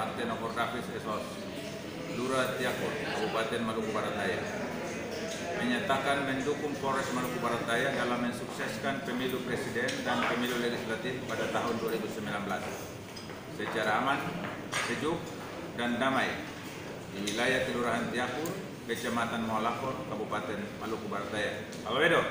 Martin Okordafis Esos, Lura Tiakor, Kabupaten Maluku Barat Daya, menyatakan mendukung Polres Maluku Barat Daya dalam mensukseskan pemilu presiden dan pemilu legislatif pada tahun 2019 secara aman, sejuk, dan damai di wilayah Kelurahan Tiakur, Kecamatan Mualakor, Kabupaten Maluku Barat Daya. Albedo.